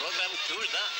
அப்படியா அப்ப இன்னைக்கு programme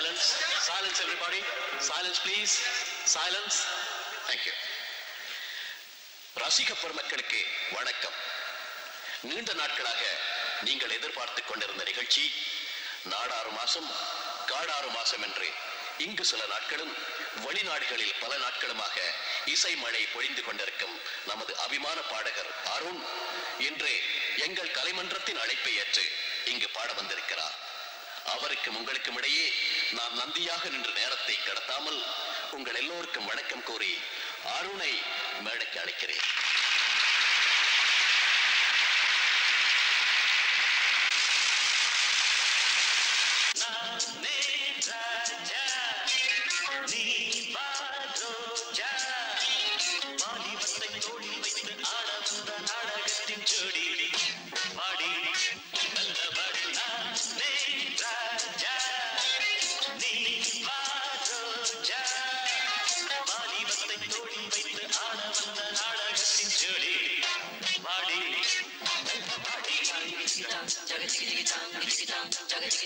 Silence, silence everybody. Silence please. Silence. Thank you. ரசிக பெருமக்களுக்கு வணக்கம் நீண்ட நாட்களாக நீங்கள் எதிர்பார்த்து கொண்டிருந்த நிகழ்ச்சி நாடாறு மாசம் காடாறு மாசம் என்று இங்கு சில நாட்களும் வெளிநாடுகளில் பல நாட்களுமாக இசை மழை பொழிந்து கொண்டிருக்கும் நமது அபிமான பாடகர் அருண் இன்று எங்கள் கலைமன்றத்தின் அழைப்பை ஏற்று இங்கு பாட வந்திருக்கிறார் அவருக்கும் உங்களுக்கும் இடையே நான் நந்தியாக நின்று நேரத்தை கடத்தாமல் உங்கள் எல்லோருக்கும் வணக்கம் கூறி அருணை மேடைக்கு அழைக்கிறேன். நீ Thank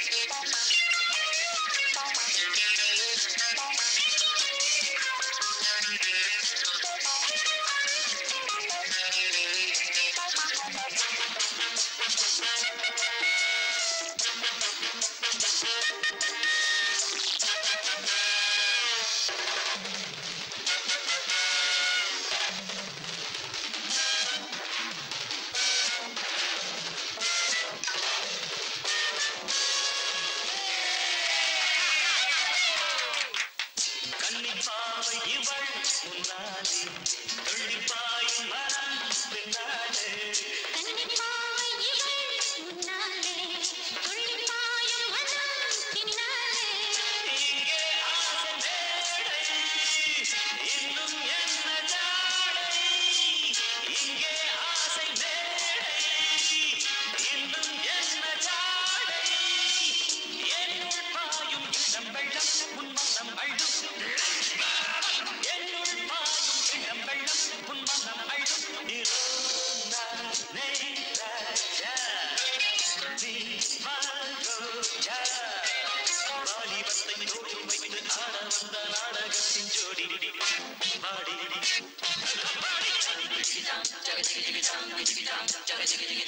வாலிபத்தை தோடு வைத்து ஆட வந்த நாடகத்தின் ஜோடி பாடி பாடி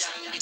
அங்கம்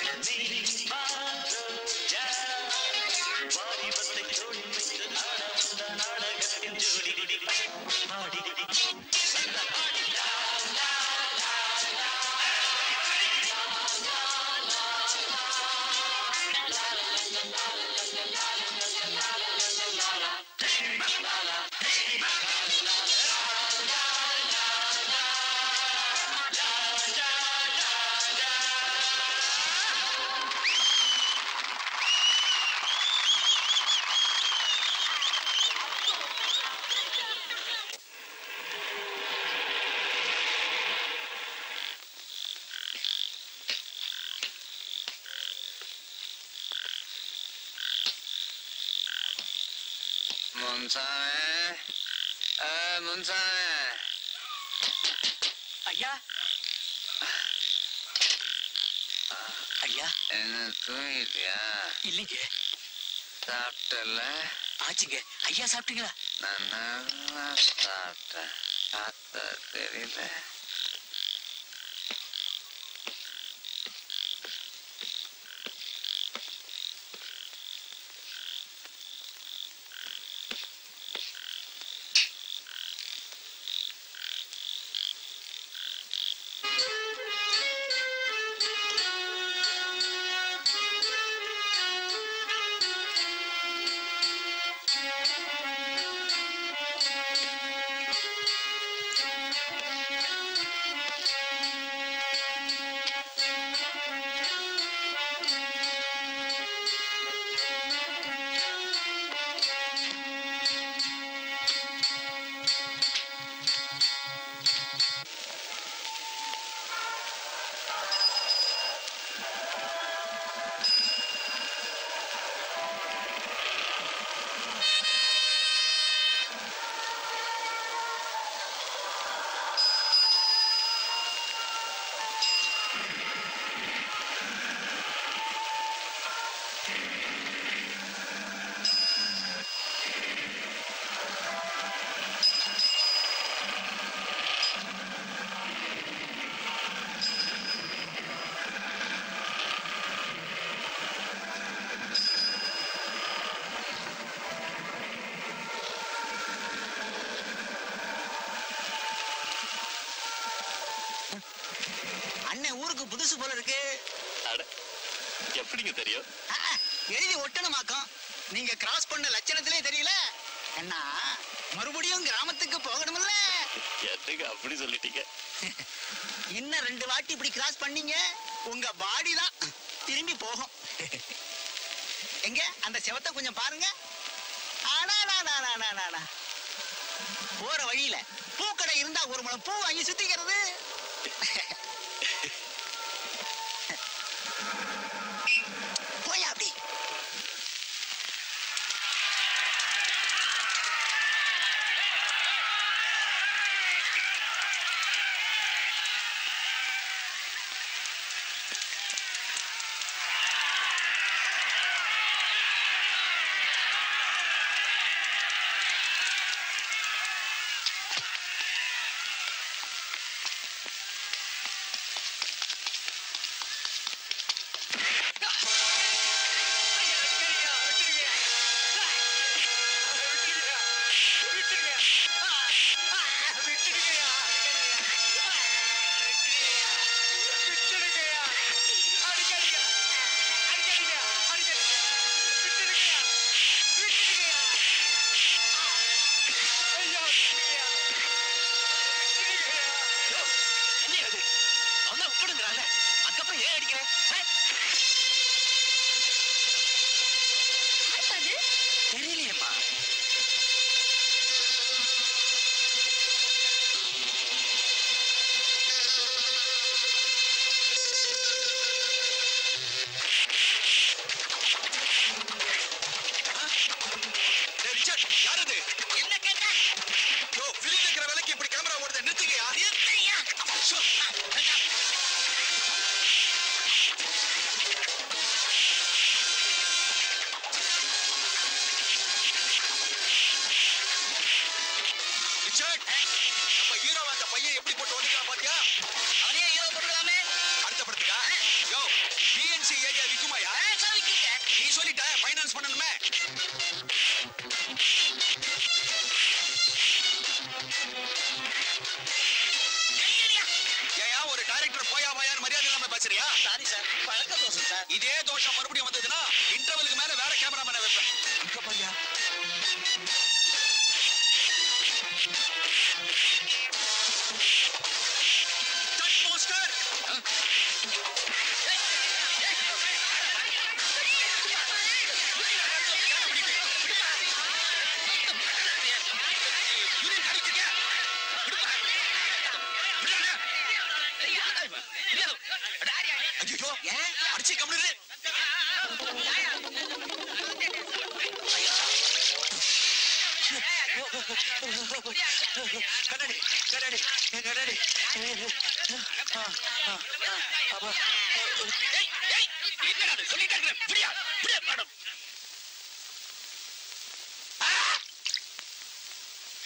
நீ ஆ, முன்சாமி ஐயா. ஐயா. என்ன தூங்கிட்டியா? இல்லைங்க. சாப்பிட்டல? ஆச்சுங்க. ஐயா சாப்பிட்டீங்களா? நான் நல்லா சாப்பிட்டேன். பார்த்தா தெரியல. எப்படிங்க தெரியும்? எழுதி ஒட்டணுமாக்கம். நீங்க கிராஸ் பண்ண லட்சணத்திலே தெரியல. அண்ணா மறுபடியும் கிராமத்துக்கு போகணும்ல என்னங்க அப்படி சொல்லிட்டீங்க? இன்னும் ரெண்டு வாட்டி இப்படி கிராஸ் பண்ணீங்க? உங்க பாடி தான் திரும்பி போகும். எங்க அந்த செவத்தை கொஞ்சம் பாருங்க. போற வழியில பூக்கடை இருந்தா ஒரு முளம் பூ வாங்கி சுத்திக்கிறது. இதே தோஷம் மறுபடியும் வந்ததுன்னா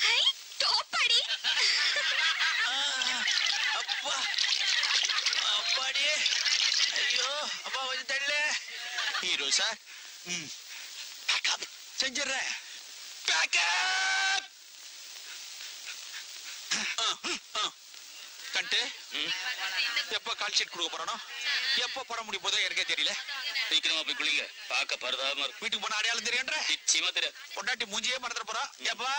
ஹை டோப்படி ஆ, அப்பா அப்பாடி ஐயோ அப்பா கொஞ்சம் தள்ளு ஹீரோ சார் ம் ரைட்டு எப்போ கால் ஷீட் கொடுக்க போறானோ எப்போ போட முடியும் போதோ எனக்கே தெரியல. சீக்கிரமா போய் குளிங்க. பார்க்க பரதாம வீட்டுக்கு போன அடையாளம் தெரியன்ற நிச்சயமா தெரியும் பொண்டாட்டி மூஞ்சியே மறந்துட போறா. எப்பா?